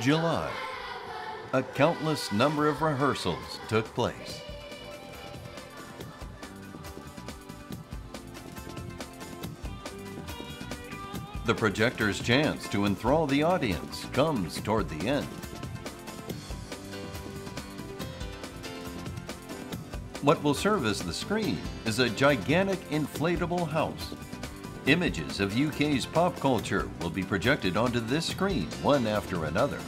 July. A countless number of rehearsals took place. The projector's chance to enthrall the audience comes toward the end. What will serve as the screen is a gigantic inflatable house. Images of UK's pop culture will be projected onto this screen one after another.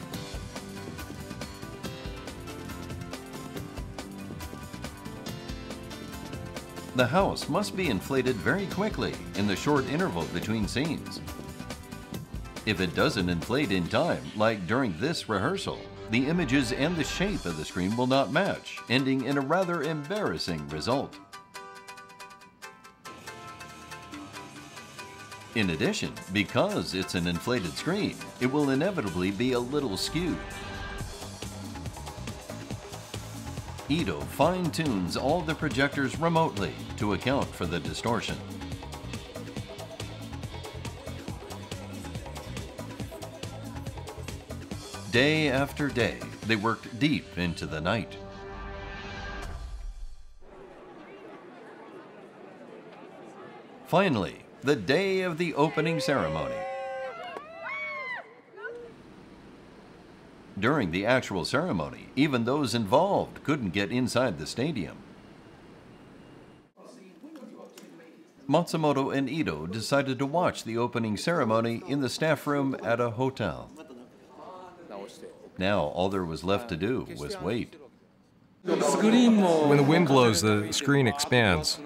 The house must be inflated very quickly in the short interval between scenes. If it doesn't inflate in time, like during this rehearsal, the images and the shape of the screen will not match, ending in a rather embarrassing result. In addition, because it's an inflated screen, it will inevitably be a little skewed. Ito fine-tunes all the projectors remotely to account for the distortion. Day after day, they worked deep into the night. Finally, the day of the opening ceremony. During the actual ceremony, even those involved couldn't get inside the stadium. Matsumoto and Ito decided to watch the opening ceremony in the staff room at a hotel. Now, all there was left to do was wait. When the wind blows, the screen expands.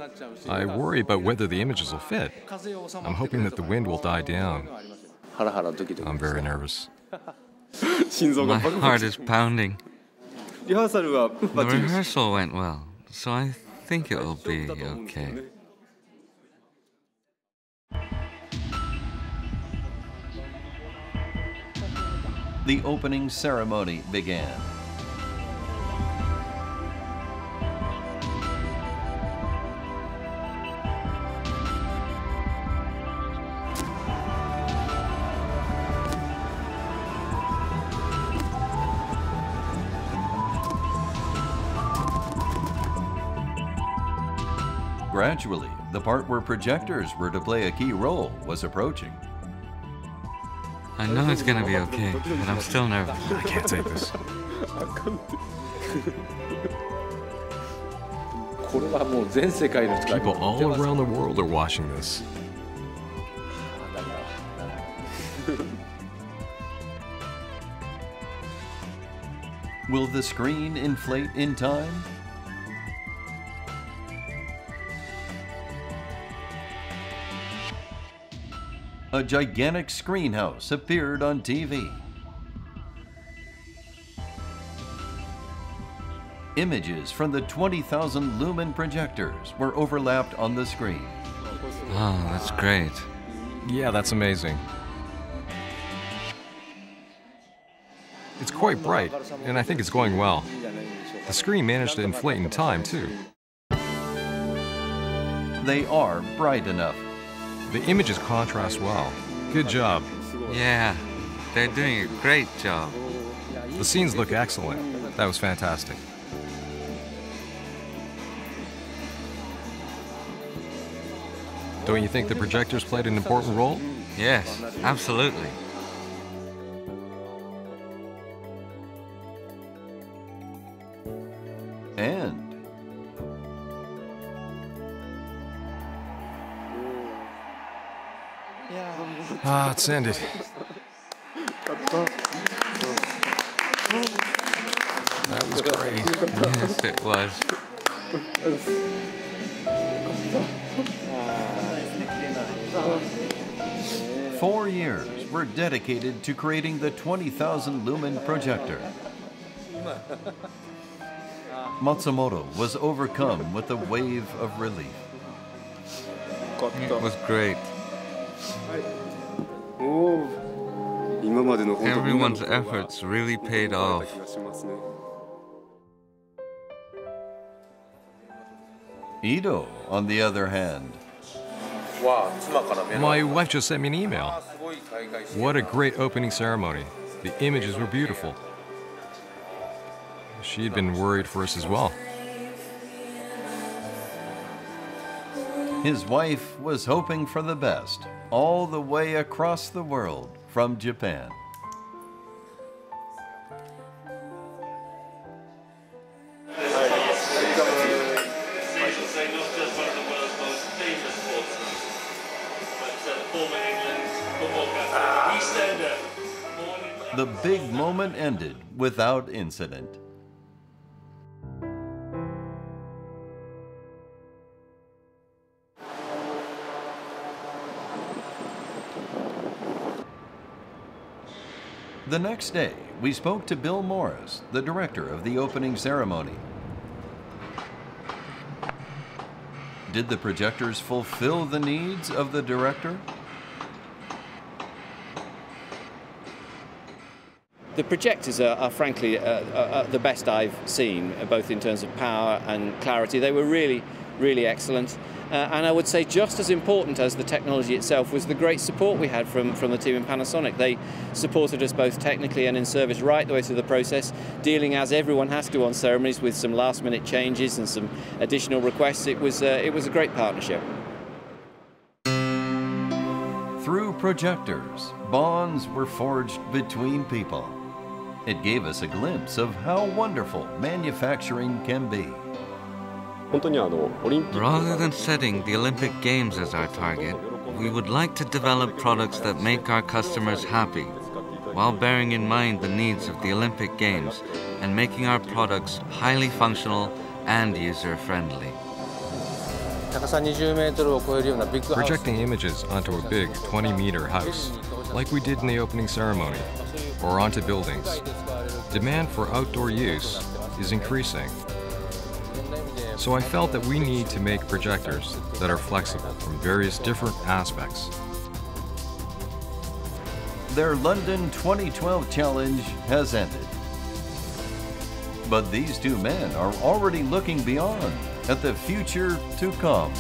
I worry about whether the images will fit. I'm hoping that the wind will die down. I'm very nervous. My heart is pounding. The rehearsal went well, so I think it will be okay. The opening ceremony began. Gradually, the part where projectors were to play a key role was approaching. I know it's gonna be okay, but I'm still nervous. I can't take this. これはもう全世界の人が People all around the world are watching this. Will the screen inflate in time? A gigantic screen house appeared on TV. Images from the 20,000 lumen projectors were overlapped on the screen. Oh, that's great. Yeah, that's amazing. It's quite bright, and I think it's going well. The screen managed to inflate in time, too. They are bright enough. The images contrast well. Good job. Yeah, they're doing a great job. The scenes look excellent. That was fantastic. Don't you think the projectors played an important role? Yes, absolutely. Ah, it's ended. That was great. Yes, it was. four years were dedicated to creating the 20,000 lumen projector. Matsumoto was overcome with a wave of relief. It was great. Everyone's efforts really paid off. Ito, on the other hand. My wife just sent me an email. What a great opening ceremony. The images were beautiful. She had been worried for us as well. His wife was hoping for the best all the way across the world from Japan. The big moment ended without incident. The next day, we spoke to Bill Morris, the director of the opening ceremony. Did the projectors fulfill the needs of the director? The projectors are, are frankly, uh, uh, the best I've seen, both in terms of power and clarity. They were really, really excellent. Uh, and I would say just as important as the technology itself was the great support we had from, from the team in Panasonic. They supported us both technically and in service right the way through the process, dealing as everyone has to on ceremonies with some last minute changes and some additional requests. It was, uh, it was a great partnership. Through projectors, bonds were forged between people. It gave us a glimpse of how wonderful manufacturing can be. Rather than setting the Olympic Games as our target, we would like to develop products that make our customers happy, while bearing in mind the needs of the Olympic Games and making our products highly functional and user-friendly. Projecting images onto a big 20-meter house, like we did in the opening ceremony, or onto buildings. Demand for outdoor use is increasing so I felt that we need to make projectors that are flexible from various different aspects. Their London 2012 challenge has ended. But these two men are already looking beyond at the future to come.